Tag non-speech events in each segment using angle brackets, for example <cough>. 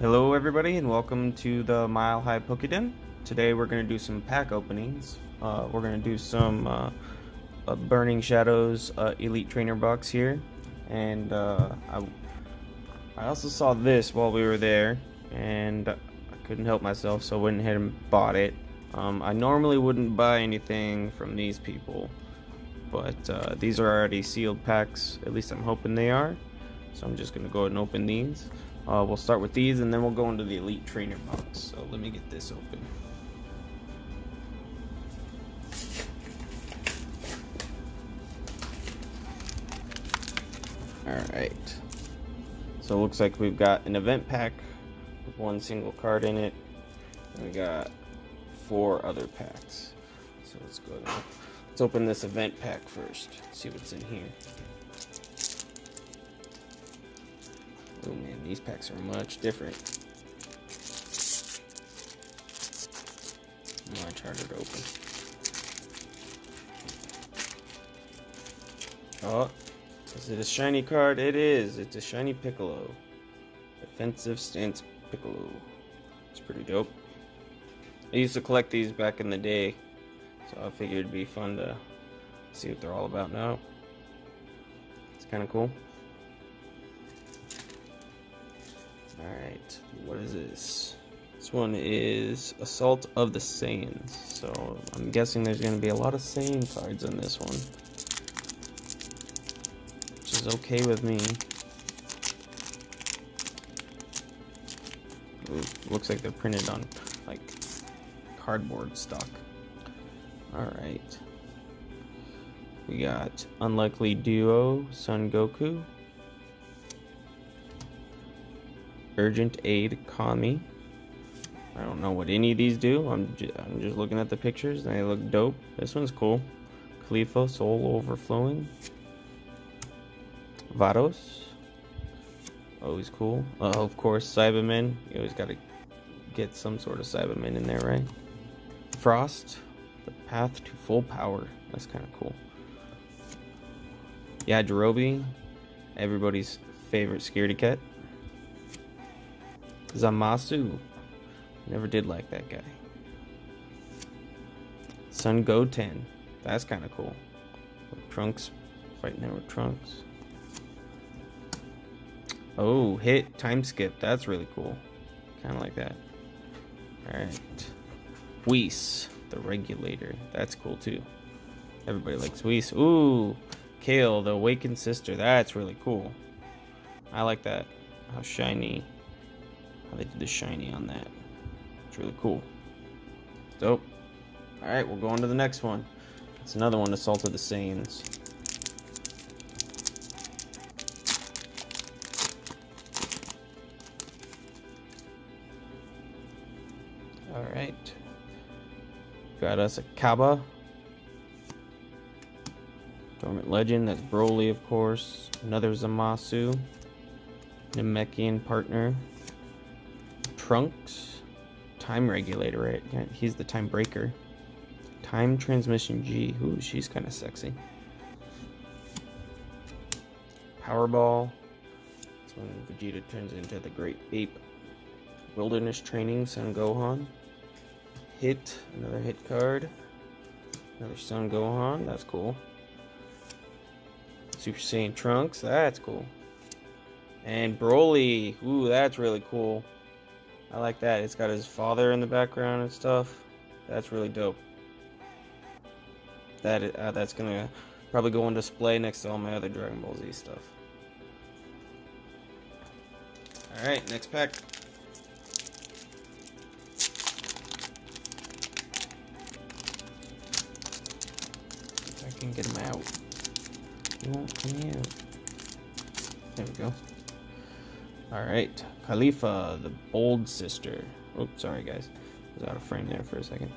Hello everybody and welcome to the Mile High Pokeden. Today we're going to do some pack openings. Uh, we're going to do some uh, uh, Burning Shadows uh, Elite Trainer box here. And uh, I, I also saw this while we were there and I couldn't help myself so I went ahead and bought it. Um, I normally wouldn't buy anything from these people but uh, these are already sealed packs, at least I'm hoping they are. So I'm just going to go ahead and open these. Uh, we'll start with these and then we'll go into the Elite Trainer box. So let me get this open. Alright. So it looks like we've got an event pack with one single card in it. And we got four other packs. So let's go ahead. Let's open this event pack first. See what's in here. Oh man, these packs are much different. Much harder to open. Oh, is it a shiny card? It is. It's a shiny Piccolo. Defensive stance Piccolo. It's pretty dope. I used to collect these back in the day, so I figured it'd be fun to see what they're all about now. It's kind of cool. Alright, what is this? This one is Assault of the Saiyans. So I'm guessing there's going to be a lot of Saiyan cards in this one. Which is okay with me. Ooh, looks like they're printed on like cardboard stock. Alright. We got Unlikely Duo, Son Goku, Urgent Aid Kami. I don't know what any of these do. I'm, ju I'm just looking at the pictures. They look dope. This one's cool. Caulifla, Soul Overflowing. Vados. Always cool. Uh, of course, Saibamen. You always got to get some sort of Saibamen in there, right? Frost. The Path to Full Power. That's kind of cool. Yeah, Yajirobe. Everybody's favorite scaredy cat. Zamasu. Never did like that guy. Son Goten. That's kind of cool. Trunks fighting there with Trunks. Oh, hit time skip. That's really cool. Kind of like that. Alright. Whis, the regulator. That's cool too. Everybody likes Whis. Ooh, Kale, the awakened sister. That's really cool. I like that. How shiny how they did the shiny on that. It's really cool. Dope. Alright, we'll go on to the next one. It's another one, Assault of the Saiyans. Alright. Got us a Cabba. Dormant Legend, that's Broly, of course. Another Zamasu. Namekian partner. Trunks. Time regulator, right? He's the time breaker. Time transmission G. Ooh, she's kind of sexy. Powerball. That's when Vegeta turns into the Great Ape. Wilderness Training, Son Gohan. Hit, another hit card. Another Son Gohan, that's cool. Super Saiyan Trunks, that's cool. And Broly, ooh, that's really cool. I like that. It's got his father in the background and stuff. That's really dope. That uh, that's gonna probably go on display next to all my other Dragon Ball Z stuff. All right, next pack. I can get him out. He won't come out. There we go. All right, Caulifla, the bold sister. Oh, sorry guys, I was out of frame there for a second.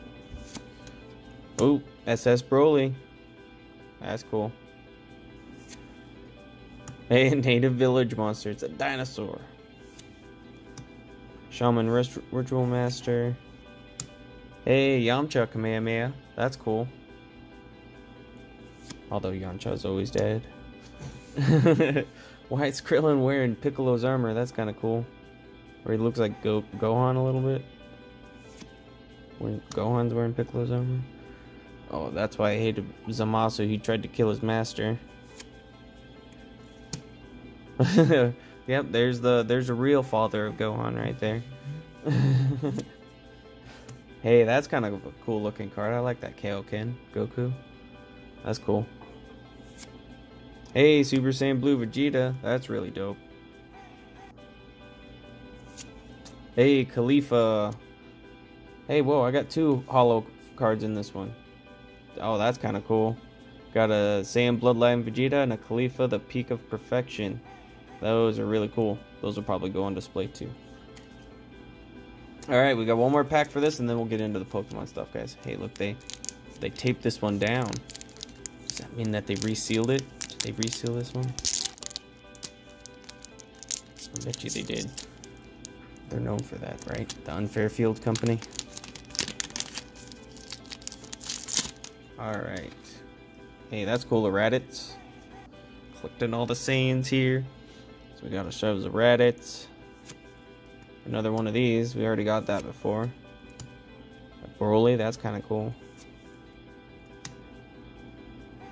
Oh, SS Broly. That's cool. Hey, <laughs> native village monster. It's a dinosaur. Shaman Ritual Master. Hey, Yamcha Kamehameha. That's cool. Although Yamcha's always dead. <laughs> Why is Krillin wearing Piccolo's armor? That's kind of cool. Or he looks like Go Gohan a little bit. When Gohan's wearing Piccolo's armor. Oh, that's why I hated Zamasu. He tried to kill his master. <laughs> yep, there's the there's a real father of Gohan right there. <laughs> hey, that's kind of a cool looking card. I like that Kaioken Goku. That's cool. Hey, Super Saiyan Blue Vegeta. That's really dope. Hey, Caulifla. Hey, whoa, I got two hollow cards in this one. Oh, that's kind of cool. Got a Saiyan Bloodline Vegeta and a Caulifla, the Peak of Perfection. Those are really cool. Those will probably go on display too. Alright, we got one more pack for this and then we'll get into the Pokemon stuff, guys. Hey, look, they they taped this one down. Does that mean that they resealed it? Did they reseal this one? I bet you they did. They're known for that, right? The Unfairfield Company. Alright. Hey, that's cool, the Raditz. Collecting all the Saiyans here. So we got a Shoves of Raditz. Another one of these. We already got that before. A Broly, that's kind of cool.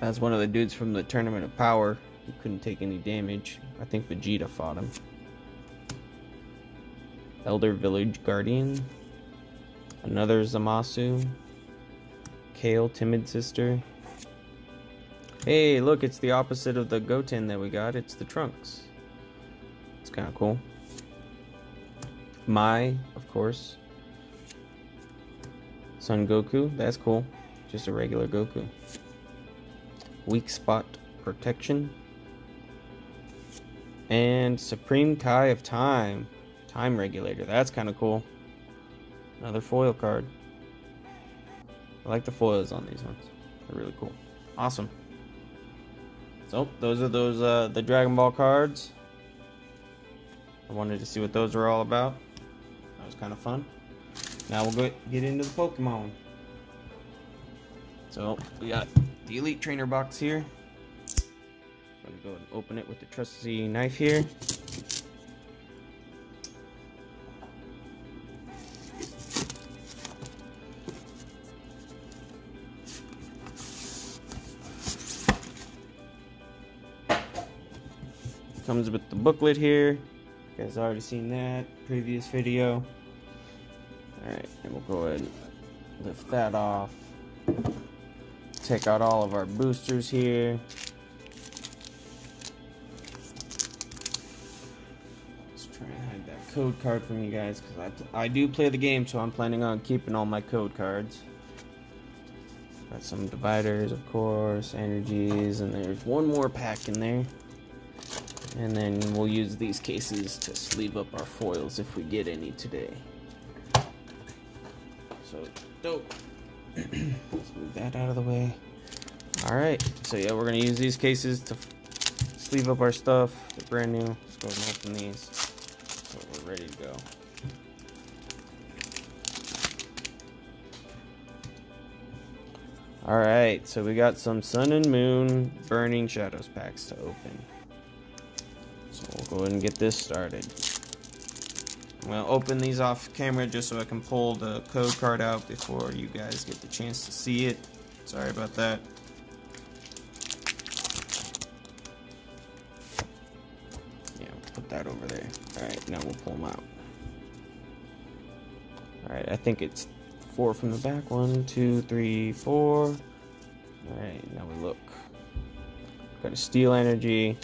That's one of the dudes from the Tournament of Power who couldn't take any damage. I think Vegeta fought him. Elder Village Guardian. Another Zamasu. Kale, Timid Sister. Hey, look, it's the opposite of the Goten that we got. It's the Trunks. It's kind of cool. Mai, of course. Son Goku, that's cool. Just a regular Goku. Weak Spot Protection. And Supreme Kai of Time. Time Regulator, that's kind of cool. Another foil card. I like the foils on these ones. They're really cool. Awesome. So, those are those uh, the Dragon Ball cards. I wanted to see what those were all about. That was kind of fun. Now we'll go get into the Pokemon. So, we got the Elite Trainer box here. I'm going to go and open it with the trusty knife here. Comes with the booklet here. You guys already seen that previous video. Alright, and we'll go ahead and lift that off. Take out all of our boosters here. Let's try and hide that code card from you guys because I, I do play the game, so I'm planning on keeping all my code cards. Got some dividers, of course, energies, and there's one more pack in there. And then we'll use these cases to sleeve up our foils if we get any today. So, dope. Let's move that out of the way. Alright, so yeah, we're to use these cases to sleeve up our stuff. They're brand new. Let's go and open these. So we're ready to go. Alright, so we got some Sun and Moon Burning Shadows packs to open. So we'll go ahead and get this started. I'm going to open these off camera just so I can pull the code card out before you guys get the chance to see it. Sorry about that. Yeah, put that over there. Alright, now we'll pull them out. Alright, I think it's four from the back. One, two, three, four. Alright, now we look. Got a Steel Energy,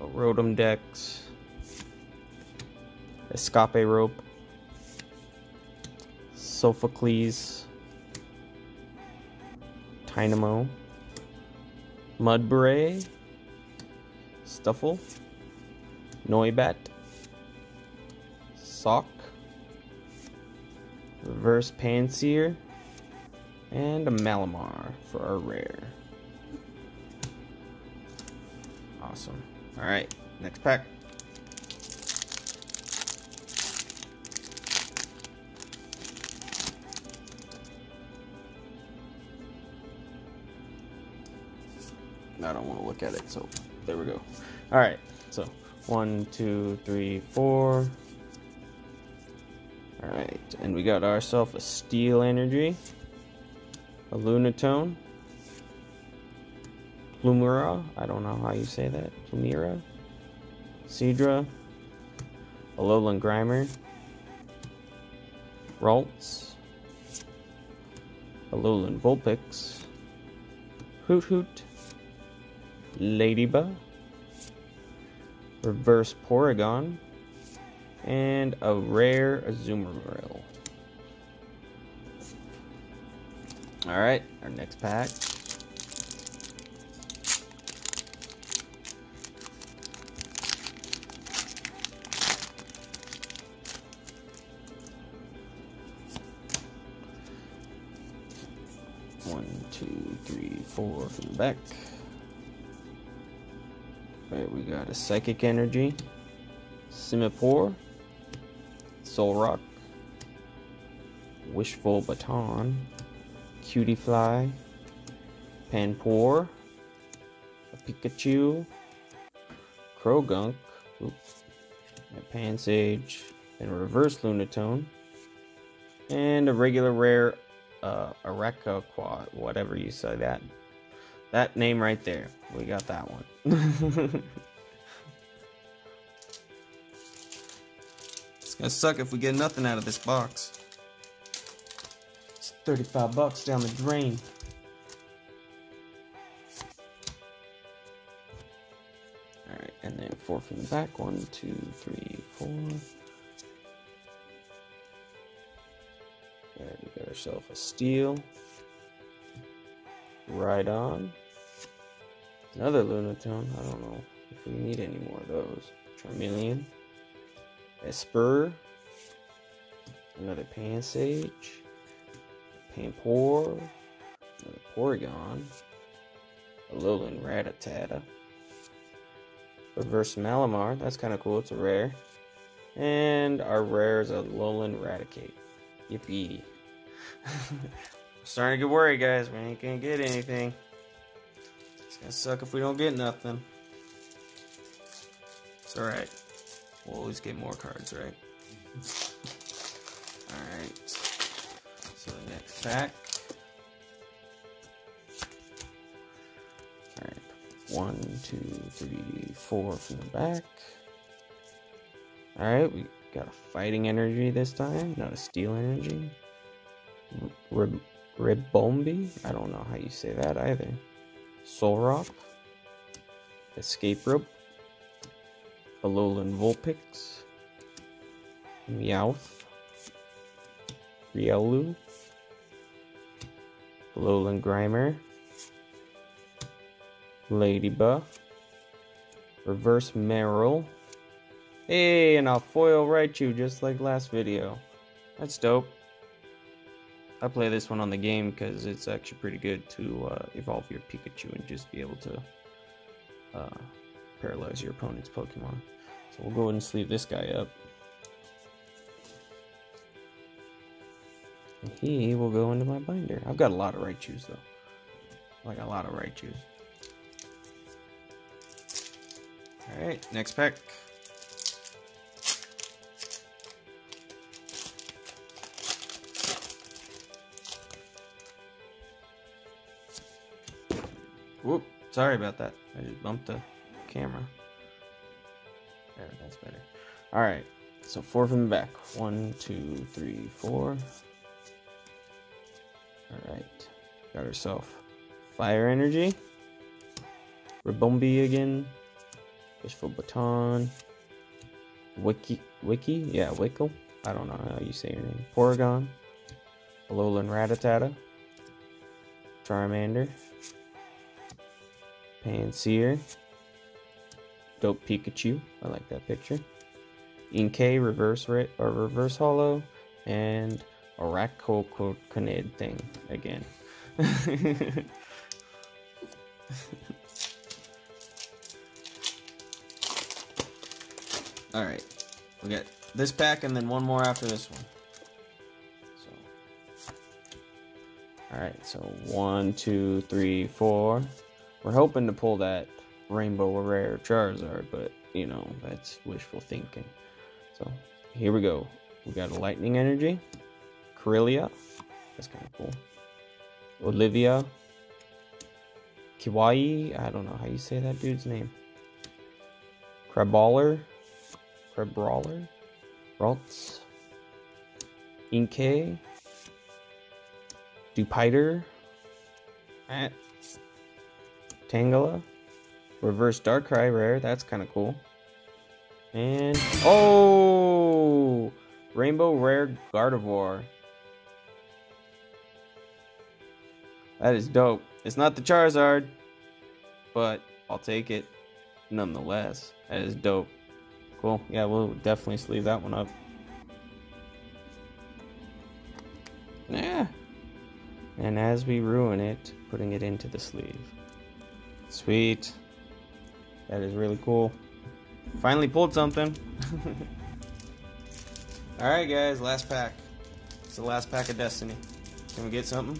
a Rotom Dex, Escape Rope, Sophocles, Tynamo, Mudbray, Stufful, Noibat, Sock, Reverse Pansear, and a Malamar for our rare. Awesome. Alright, next pack. I don't want to look at it, so there we go. Alright, so One, two, three, four. Alright, and we got ourselves a Steel Energy, a Lunatone, Plumera, I don't know how you say that, Plumera, Seadra, Alolan Grimer, Ralts, Alolan Vulpix, Hoothoot, Ladybug, Reverse Porygon, and a rare Azumarill. Alright, our next pack. One, two, three, four from the back. Alright, we got a Psychic Energy, Simipour, Solrock, Wishful Baton, Cutiefly, Panpour, a Pikachu, Croagunk, oops, a Pansage, and a Reverse Lunatone, and a regular rare uh, Araquaqua, whatever you say that. That name right there. We got that one. <laughs> It's gonna suck if we get nothing out of this box. It's 35 bucks down the drain. Alright, and then four from the back. One, two, three, four. Alright, we got ourselves a steel. Right on. Another Lunatone. I don't know if we need any more of those. Charmeleon. Espurr, another Pansage, Panpour, another Porygon, a Alolan Rattata, Reverse Malamar, that's kind of cool, it's a rare, and our rare is a Alolan Raticate. Yippee. <laughs> starting to get worried, guys. We ain't gonna get anything. Gonna suck if we don't get nothing. It's alright. We'll always get more cards, right? <laughs> Alright. So the next pack. Alright. One, two, three, four from the back. Alright, we got a fighting energy this time, not a steel energy. Rib Ribombee? I don't know how you say that either. Solrock. Escape Rope. Alolan Vulpix, Meowth, Riolu, Alolan Grimer, Ladybug, Reverse Marill, hey, and I'll foil right you just like last video. That's dope. I play this one on the game because it's actually pretty good to uh, evolve your Pikachu and just be able to uh, paralyze your opponent's Pokemon. So we'll go ahead and sleeve this guy up. And he will go into my binder. I've got a lot of Raichus though. Like a lot of Raichus. Alright, next pack. Whoop, sorry about that. I just bumped the camera. There, that's better. Alright, so four from the back. One, two, three, four. Alright, got herself Fire Energy. Ribombee again. Wishful Baton. Wiki, Wiki? Yeah, Wickle. I don't know how you say your name. Porygon. Alolan Rattata. Charmander. Pansear. Dope Pikachu. I like that picture. Inkay reverse or reverse hollow and Araquaquanid thing again. <laughs> All right, we got this pack and then one more after this one. So, all right, so one, two, three, four. We're hoping to pull that Rainbow Rare Charizard, but you know, that's wishful thinking. So here we go. We got a lightning energy, Corellia, that's kind of cool. Olivia, Kiwai, I don't know how you say that dude's name. Crabrawler, Crabrawler, Ralts, Inkay, Dewpider, eh. Tangela, Reverse Darkrai rare, that's kind of cool. And, oh! Rainbow Rare Gardevoir. That is dope. It's not the Charizard, but I'll take it nonetheless. That is dope. Cool. Yeah, we'll definitely sleeve that one up. Yeah. And as we ruin it, putting it into the sleeve. Sweet. That is really cool. Finally pulled something. <laughs> Alright guys, last pack. It's the last pack of Destiny. Can we get something?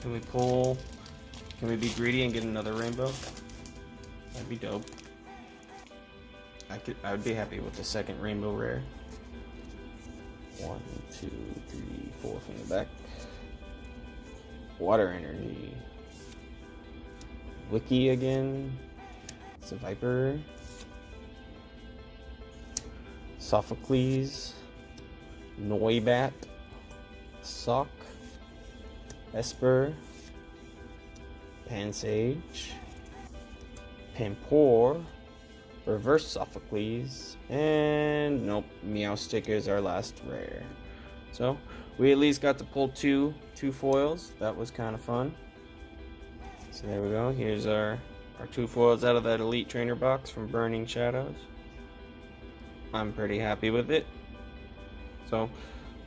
Can we pull? Can we be greedy and get another rainbow? That'd be dope. I could. I would be happy with the second rainbow rare. One, two, three, four from the back. Water energy. Wiki again. It's a Viper. Sophocles. Noibat. Sock. Espurr, Pansage, Panpour, Reverse Sophocles, and nope, Meowstic is our last rare. So we at least got to pull two two foils. That was kind of fun. So there we go. Here's our our two foils out of that Elite Trainer box from Burning Shadows. I'm pretty happy with it. So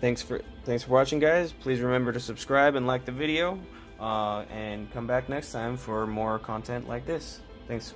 thanks for thanks for watching guys please remember to subscribe and like the video uh, and come back next time for more content like this thanks